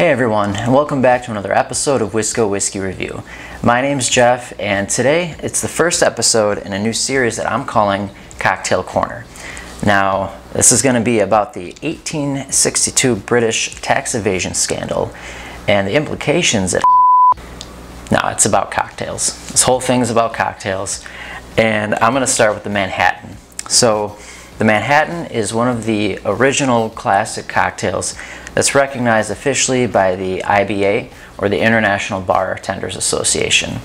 Hey everyone, and welcome back to another episode of Wisco Whiskey Review. My name's Jeff, and today it's the first episode in a new series that I'm calling Cocktail Corner. Now, this is going to be about the 1862 British tax evasion scandal and the implications that. No, it's about cocktails. This whole thing is about cocktails, and I'm going to start with the Manhattan. So, the Manhattan is one of the original classic cocktails that's recognized officially by the IBA or the International Bartenders Association.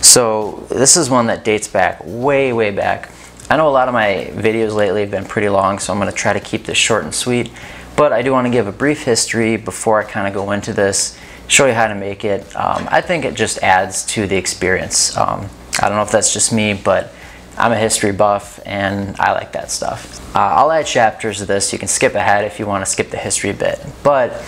So this is one that dates back way, way back. I know a lot of my videos lately have been pretty long, so I'm going to try to keep this short and sweet. But I do want to give a brief history before I kind of go into this, show you how to make it. Um, I think it just adds to the experience. Um, I don't know if that's just me, but I'm a history buff and I like that stuff. Uh, I'll add chapters of this. You can skip ahead if you want to skip the history bit. But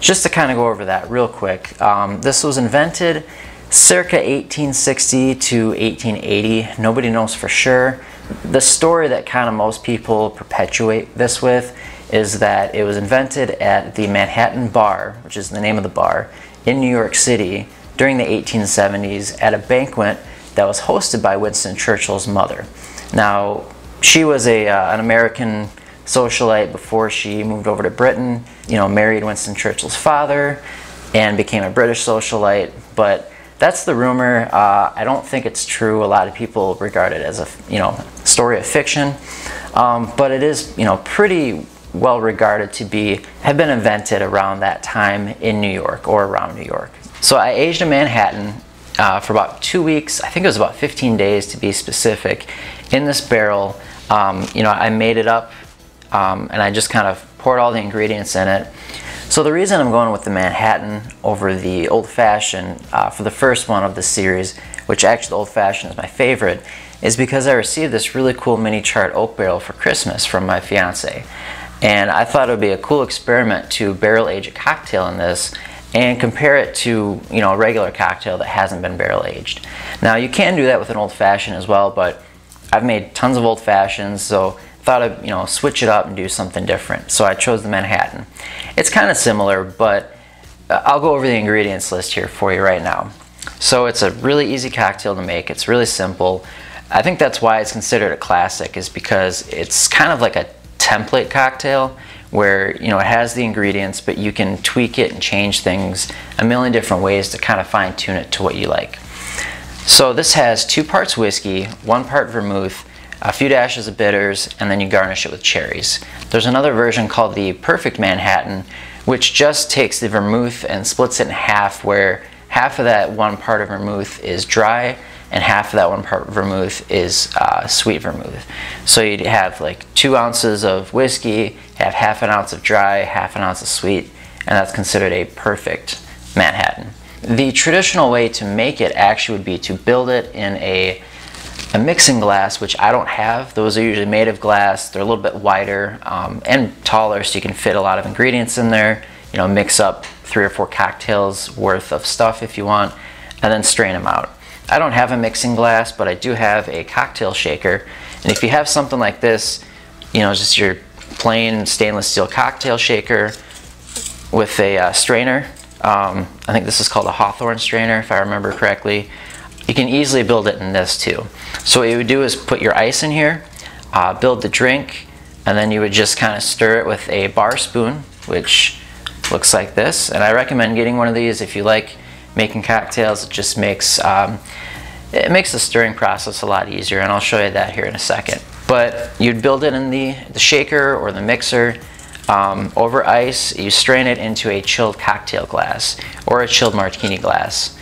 just to kind of go over that real quick, um, this was invented circa 1860 to 1880. Nobody knows for sure. The story that kind of most people perpetuate this with is that it was invented at the Manhattan Bar, which is the name of the bar, in New York City during the 1870s at a banquet that was hosted by Winston Churchill's mother. Now, she was a, uh, an American socialite before she moved over to Britain, you know, married Winston Churchill's father and became a British socialite, but that's the rumor. Uh, I don't think it's true. A lot of people regard it as a, you know, story of fiction, um, but it is, you know, pretty well regarded to be, have been invented around that time in New York or around New York. So I aged in Manhattan uh, for about two weeks. I think it was about 15 days to be specific in this barrel. Um, you know, I made it up um, and I just kind of poured all the ingredients in it. So the reason I'm going with the Manhattan over the Old Fashioned uh, for the first one of the series, which actually the Old Fashioned is my favorite, is because I received this really cool mini charred oak barrel for Christmas from my fiance. And I thought it would be a cool experiment to barrel age a cocktail in this and compare it to you know a regular cocktail that hasn't been barrel aged. Now you can do that with an old fashioned as well, but I've made tons of old fashions, so thought I'd you know switch it up and do something different. So I chose the Manhattan. It's kind of similar, but uh, I'll go over the ingredients list here for you right now. So it's a really easy cocktail to make. It's really simple. I think that's why it's considered a classic is because it's kind of like a template cocktail where you know it has the ingredients but you can tweak it and change things a million different ways to kind of fine tune it to what you like. So this has two parts whiskey, one part vermouth, a few dashes of bitters, and then you garnish it with cherries. There's another version called the Perfect Manhattan, which just takes the vermouth and splits it in half, where half of that one part of vermouth is dry and half of that one part vermouth is uh, sweet vermouth. So you'd have like two ounces of whiskey, have half an ounce of dry, half an ounce of sweet, and that's considered a perfect Manhattan. The traditional way to make it actually would be to build it in a, a mixing glass, which I don't have. Those are usually made of glass. They're a little bit wider um, and taller, so you can fit a lot of ingredients in there. You know, mix up three or four cocktails worth of stuff if you want, and then strain them out. I don't have a mixing glass, but I do have a cocktail shaker. And if you have something like this, you know, just your plain stainless steel cocktail shaker with a uh, strainer, um, I think this is called a Hawthorne strainer, if I remember correctly. You can easily build it in this too. So what you would do is put your ice in here, uh, build the drink, and then you would just kind of stir it with a bar spoon, which looks like this. And I recommend getting one of these if you like making cocktails. It just makes um, it makes the stirring process a lot easier, and I'll show you that here in a second. But you'd build it in the, the shaker or the mixer um, over ice. You strain it into a chilled cocktail glass or a chilled martini glass,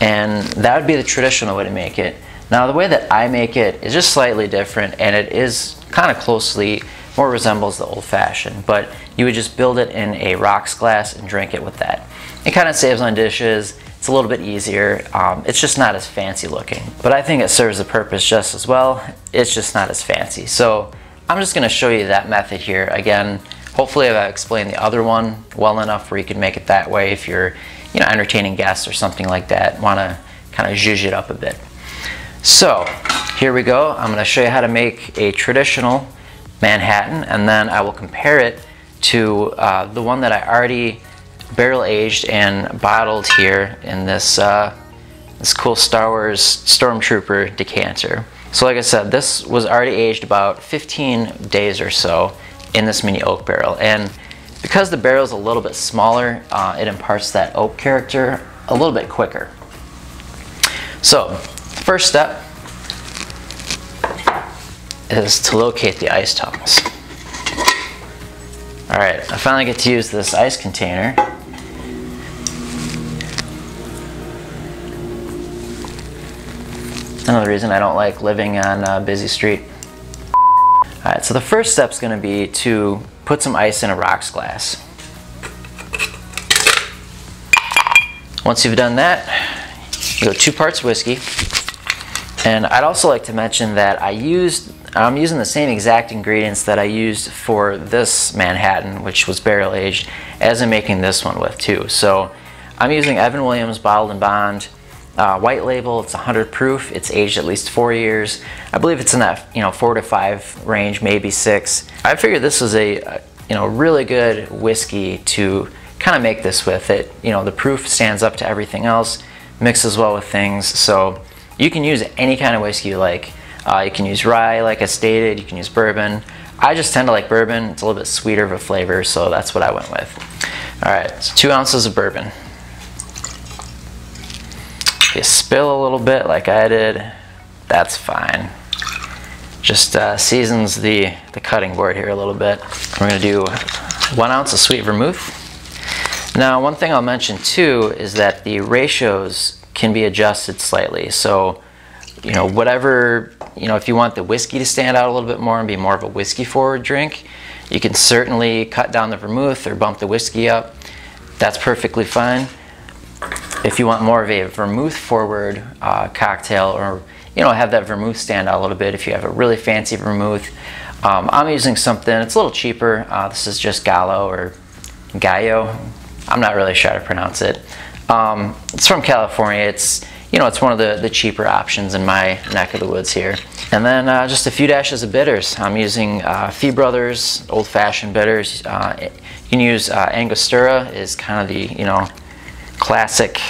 and that would be the traditional way to make it. Now, the way that I make it is just slightly different, and it is kind of closely more resembles the old fashioned, but you would just build it in a rocks glass and drink it with that. It kind of saves on dishes. It's a little bit easier. Um, it's just not as fancy looking, but I think it serves the purpose just as well. It's just not as fancy. So I'm just going to show you that method here. Again, hopefully I've explained the other one well enough where you can make it that way if you're you know, entertaining guests or something like that. Want to kind of zhuzh it up a bit. So here we go. I'm going to show you how to make a traditional Manhattan and then I will compare it to uh, the one that I already barrel aged and bottled here in this uh, this cool Star Wars Stormtrooper decanter. So like I said, this was already aged about 15 days or so in this mini oak barrel. And because the barrel is a little bit smaller, uh, it imparts that oak character a little bit quicker. So, first step is to locate the ice tongs. All right, I finally get to use this ice container. Another reason I don't like living on a busy street. All right, so the first step is going to be to put some ice in a rocks glass. Once you've done that, you go two parts whiskey. And I'd also like to mention that I used, I'm using the same exact ingredients that I used for this Manhattan, which was barrel aged, as I'm making this one with too. So I'm using Evan Williams Bottled in Bond uh, white label, it's 100 proof. It's aged at least four years. I believe it's in that you know four to five range, maybe six. I figured this was a, a you know really good whiskey to kind of make this with. It you know the proof stands up to everything else, mixes well with things. So you can use any kind of whiskey you like. Uh, you can use rye, like I stated. You can use bourbon. I just tend to like bourbon. It's a little bit sweeter of a flavor, so that's what I went with. All right, so two ounces of bourbon. You spill a little bit like I did, that's fine. Just uh, seasons the, the cutting board here a little bit. We're gonna do one ounce of sweet vermouth. Now, one thing I'll mention too is that the ratios can be adjusted slightly. So, you know, whatever, you know, if you want the whiskey to stand out a little bit more and be more of a whiskey forward drink, you can certainly cut down the vermouth or bump the whiskey up. That's perfectly fine. If you want more of a vermouth forward uh, cocktail or you know have that vermouth stand out a little bit if you have a really fancy vermouth, um, I'm using something, it's a little cheaper. Uh, this is just Gallo or Gallo. I'm not really sure how to pronounce it. Um, it's from California. It's you know it's one of the, the cheaper options in my neck of the woods here. And then uh, just a few dashes of bitters. I'm using uh, Fee Brothers Old Fashioned bitters. Uh, you can use uh, Angostura is kind of the you know classic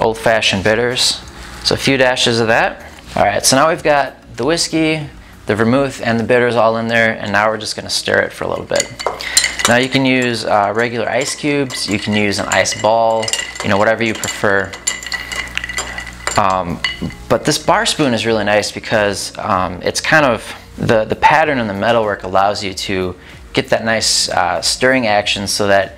old-fashioned bitters. So a few dashes of that. All right, so now we've got the whiskey, the vermouth, and the bitters all in there, and now we're just gonna stir it for a little bit. Now you can use uh, regular ice cubes, you can use an ice ball, you know, whatever you prefer. Um, but this bar spoon is really nice because um, it's kind of, the, the pattern in the metalwork allows you to get that nice uh, stirring action so that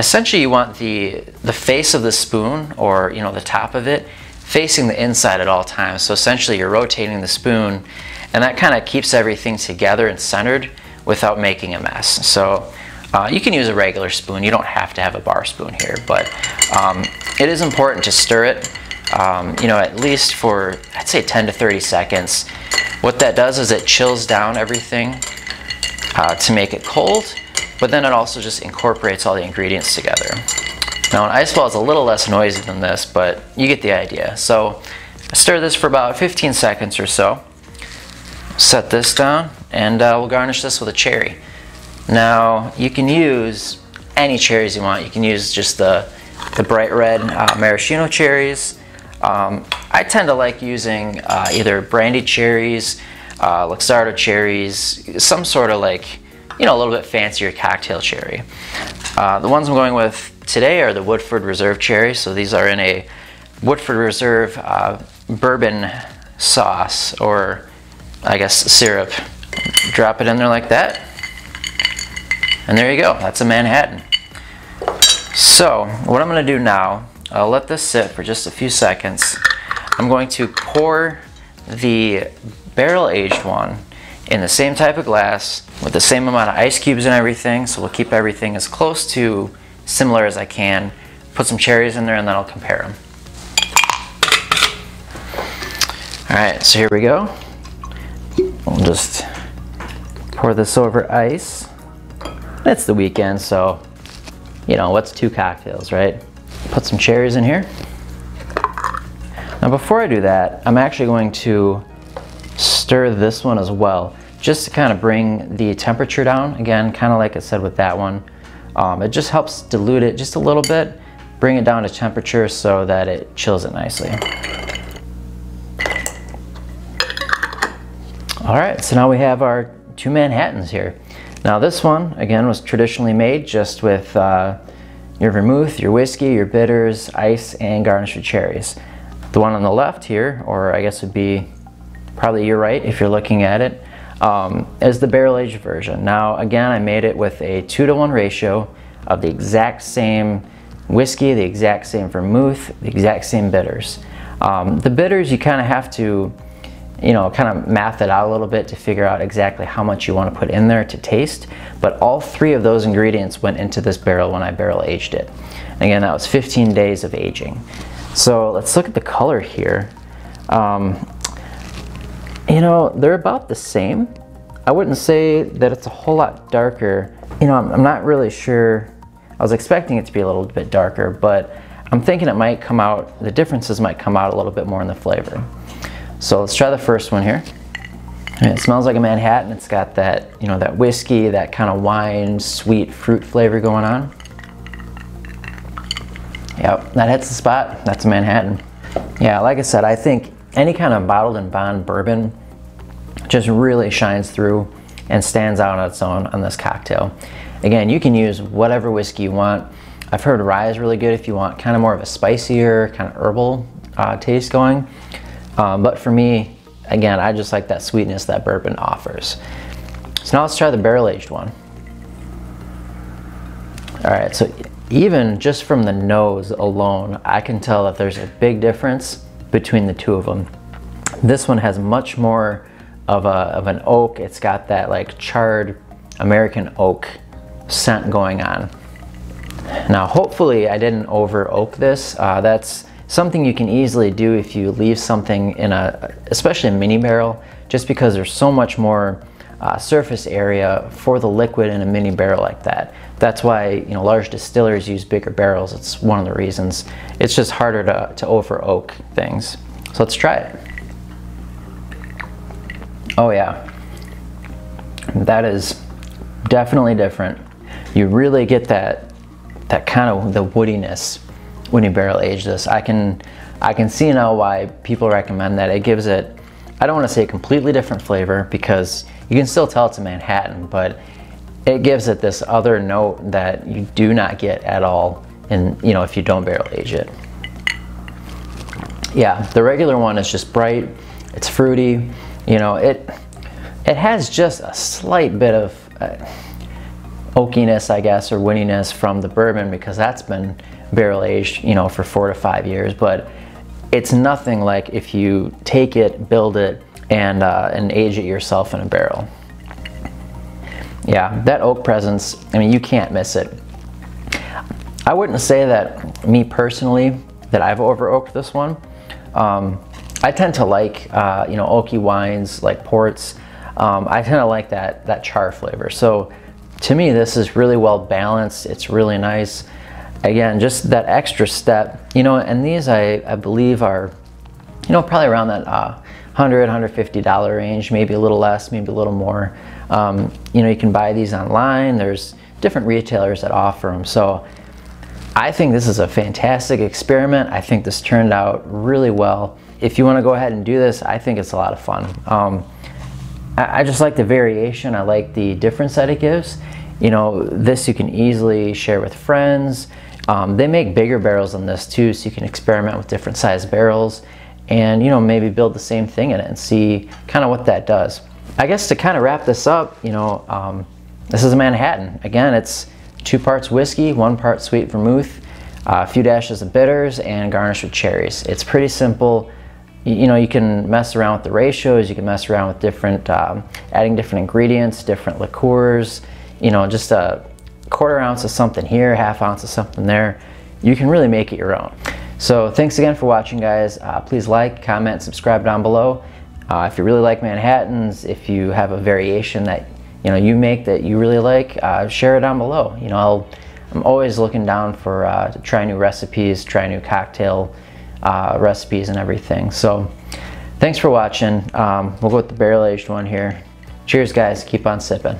essentially you want the, the face of the spoon or you know the top of it facing the inside at all times. So essentially you're rotating the spoon and that kind of keeps everything together and centered without making a mess. So uh, you can use a regular spoon. You don't have to have a bar spoon here, but um, it is important to stir it, um, you know, at least for, I'd say 10 to 30 seconds. What that does is it chills down everything uh, to make it cold but then it also just incorporates all the ingredients together. Now an ice ball is a little less noisy than this, but you get the idea. So stir this for about 15 seconds or so. Set this down and uh, we'll garnish this with a cherry. Now you can use any cherries you want. You can use just the, the bright red uh, maraschino cherries. Um, I tend to like using uh, either brandy cherries, uh, Luxardo cherries, some sort of like you know, a little bit fancier cocktail cherry. Uh, the ones I'm going with today are the Woodford Reserve cherry. So these are in a Woodford Reserve uh, bourbon sauce or I guess syrup. Drop it in there like that. And there you go, that's a Manhattan. So what I'm gonna do now, I'll let this sit for just a few seconds. I'm going to pour the barrel aged one in the same type of glass with the same amount of ice cubes and everything. So we'll keep everything as close to similar as I can. Put some cherries in there and then I'll compare them. All right, so here we go. We'll just pour this over ice. It's the weekend, so you know, what's two cocktails, right? Put some cherries in here. Now before I do that, I'm actually going to stir this one as well just to kind of bring the temperature down. Again, kind of like I said with that one. Um, it just helps dilute it just a little bit, bring it down to temperature so that it chills it nicely. All right, so now we have our two Manhattans here. Now this one, again, was traditionally made just with uh, your vermouth, your whiskey, your bitters, ice, and garnished with cherries. The one on the left here, or I guess would be probably you're right if you're looking at it, um, is the barrel aged version. Now again, I made it with a two to one ratio of the exact same whiskey, the exact same vermouth, the exact same bitters. Um, the bitters you kind of have to you know, kind of math it out a little bit to figure out exactly how much you want to put in there to taste. But all three of those ingredients went into this barrel when I barrel aged it. And again, that was 15 days of aging. So let's look at the color here. Um, you know, they're about the same. I wouldn't say that it's a whole lot darker. You know, I'm, I'm not really sure. I was expecting it to be a little bit darker, but I'm thinking it might come out, the differences might come out a little bit more in the flavor. So let's try the first one here. And it smells like a Manhattan. It's got that, you know, that whiskey, that kind of wine, sweet fruit flavor going on. Yep, that hits the spot. That's a Manhattan. Yeah, like I said, I think any kind of bottled in bond bourbon just really shines through and stands out on its own on this cocktail. Again, you can use whatever whiskey you want. I've heard rye is really good if you want kind of more of a spicier, kind of herbal uh, taste going. Um, but for me, again, I just like that sweetness that bourbon offers. So now let's try the barrel aged one. All right, so even just from the nose alone, I can tell that there's a big difference between the two of them. This one has much more of, a, of an oak. It's got that like charred American oak scent going on. Now, hopefully I didn't over oak this. Uh, that's something you can easily do if you leave something in a, especially a mini barrel, just because there's so much more uh, surface area for the liquid in a mini barrel like that. That's why you know large distillers use bigger barrels. It's one of the reasons. It's just harder to, to over oak things. So let's try it. Oh yeah, that is definitely different. You really get that that kind of the woodiness when you barrel age this. I can, I can see now why people recommend that. It gives it, I don't want to say a completely different flavor because you can still tell it's a Manhattan, but it gives it this other note that you do not get at all in, you know, if you don't barrel age it. Yeah, the regular one is just bright, it's fruity, you know, it, it has just a slight bit of uh, oakiness, I guess, or woodiness from the bourbon because that's been barrel aged, you know, for four to five years. But it's nothing like if you take it, build it, and, uh, and age it yourself in a barrel. Yeah, that oak presence, I mean, you can't miss it. I wouldn't say that me personally, that I've over oaked this one. Um, I tend to like, uh, you know, oaky wines, like ports. Um, I tend to like that, that char flavor. So to me, this is really well balanced. It's really nice again, just that extra step, you know, and these I, I believe are, you know, probably around that uh, 100 $150 range, maybe a little less, maybe a little more. Um, you know, you can buy these online. There's different retailers that offer them. So I think this is a fantastic experiment. I think this turned out really well. If you want to go ahead and do this, I think it's a lot of fun. Um, I, I just like the variation. I like the difference that it gives. You know, this you can easily share with friends. Um, they make bigger barrels than this too, so you can experiment with different size barrels and you know maybe build the same thing in it and see kind of what that does. I guess to kind of wrap this up, you know, um, this is a Manhattan. Again, it's two parts whiskey, one part sweet vermouth, uh, a few dashes of bitters, and garnished with cherries. It's pretty simple. You, know, you can mess around with the ratios, you can mess around with different, um, adding different ingredients, different liqueurs, you know, just a quarter ounce of something here, half ounce of something there, you can really make it your own. So thanks again for watching guys. Uh, please like, comment, subscribe down below. Uh, if you really like Manhattans, if you have a variation that you know you make that you really like, uh, share it down below. You know, i am always looking down for uh, try new recipes, try new cocktail uh, recipes and everything. So thanks for watching. Um, we'll go with the barrel aged one here. Cheers guys, keep on sipping.